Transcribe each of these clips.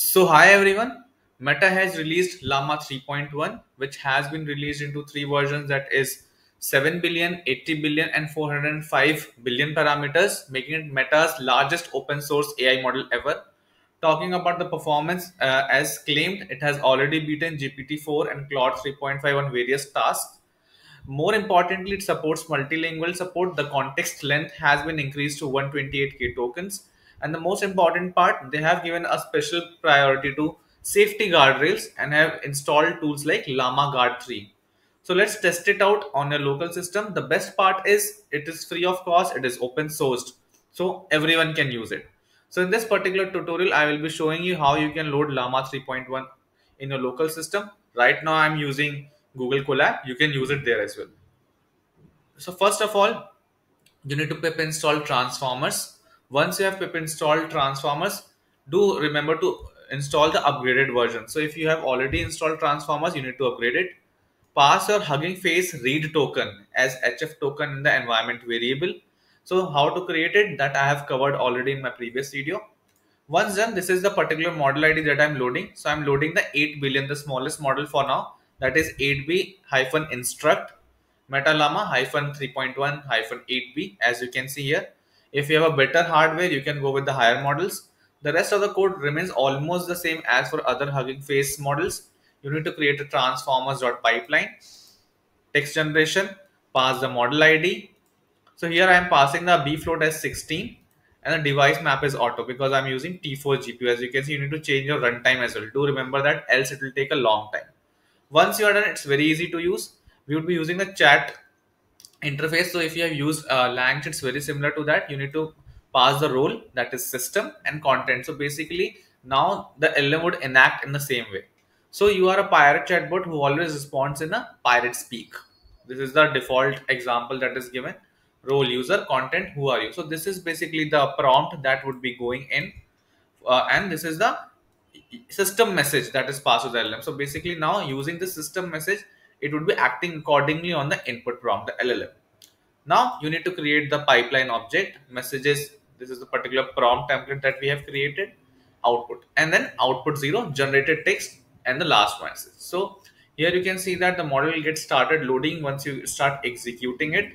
So hi everyone. Meta has released Llama 3.1 which has been released into three versions that is 7 billion, 80 billion and 405 billion parameters making it Meta's largest open source AI model ever. Talking about the performance uh, as claimed it has already beaten GPT-4 and Claude 3.5 on various tasks. More importantly, it supports multilingual support. The context length has been increased to 128k tokens and the most important part, they have given a special priority to safety guardrails and have installed tools like Llama Guard 3. So let's test it out on your local system. The best part is it is free of cost, it is open sourced, so everyone can use it. So in this particular tutorial, I will be showing you how you can load Llama 3.1 in your local system. Right now, I'm using Google Colab. You can use it there as well. So first of all, you need to pip install transformers once you have pip installed transformers do remember to install the upgraded version. So if you have already installed transformers you need to upgrade it. Pass your hugging face read token as hf token in the environment variable. So how to create it? That i have covered already in my previous video. Once done this is the particular model id that i'm loading. So i'm loading the 8 billion the smallest model for now. That is 8b hyphen instruct Meta-Llama hyphen 3.1 hyphen 8b as you can see here if you have a better hardware, you can go with the higher models. The rest of the code remains almost the same as for other Hugging Face models. You need to create a transformers.pipeline, text generation, pass the model ID. So here I am passing the B float as 16 and the device map is auto because I'm using T4 GPU. As you can see, you need to change your runtime as well. Do remember that else it will take a long time. Once you are done, it's very easy to use. We would be using the chat interface so if you have used uh, lang it's very similar to that. You need to pass the role that is system and content. So basically now the LM would enact in the same way. So you are a pirate chatbot who always responds in a pirate speak. This is the default example that is given. Role user content who are you? So this is basically the prompt that would be going in uh, and this is the system message that is passed to the LM so basically now using the system message it would be acting accordingly on the input prompt, the LLM. Now you need to create the pipeline object messages. This is the particular prompt template that we have created output and then output zero generated text and the last one. So here you can see that the model will get started loading once you start executing it.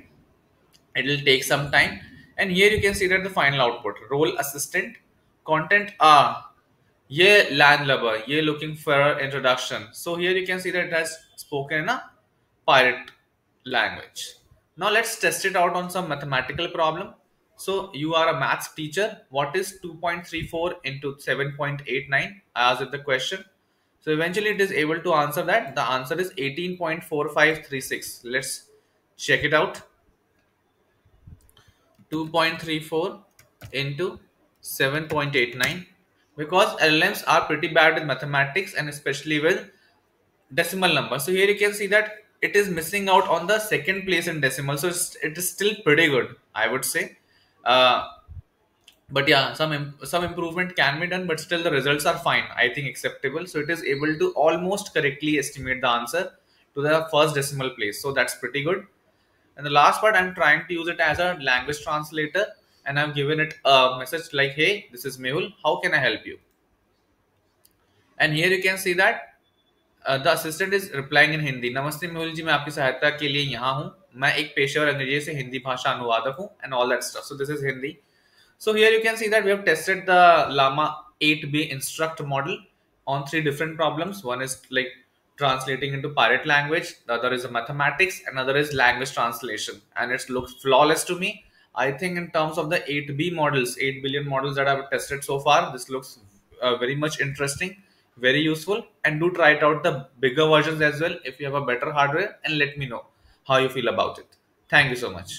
It will take some time. And here you can see that the final output role assistant content ah yeah landlubber yeah looking for introduction so here you can see that it has spoken in a pirate language. Now let's test it out on some mathematical problem. So you are a maths teacher. What is 2.34 into 7.89? I asked it the question. So eventually it is able to answer that. The answer is 18.4536. Let's check it out. 2.34 into 7.89 because LLMs are pretty bad with mathematics and especially with decimal numbers. So here you can see that it is missing out on the second place in decimal. So it is still pretty good, I would say. Uh, but yeah, some some improvement can be done, but still the results are fine. I think acceptable. So it is able to almost correctly estimate the answer to the first decimal place. So that's pretty good. And the last part, I'm trying to use it as a language translator, and I've given it a message like, "Hey, this is Mehul. How can I help you?" And here you can see that the assistant is replying इन हिंदी नमस्ते मेहुल जी मैं आपकी सहायता के लिए यहाँ हूँ मैं एक पेशेवर अंग्रेजी से हिंदी भाषा अनुवादक हूँ and all that stuff so this is Hindi so here you can see that we have tested the llama 8b instruct model on three different problems one is like translating into pirate language the other is mathematics another is language translation and it looks flawless to me i think in terms of the 8b models 8 billion models that i've tested so far this looks uh, very much interesting very useful. And do try it out the bigger versions as well if you have a better hardware and let me know how you feel about it. Thank you so much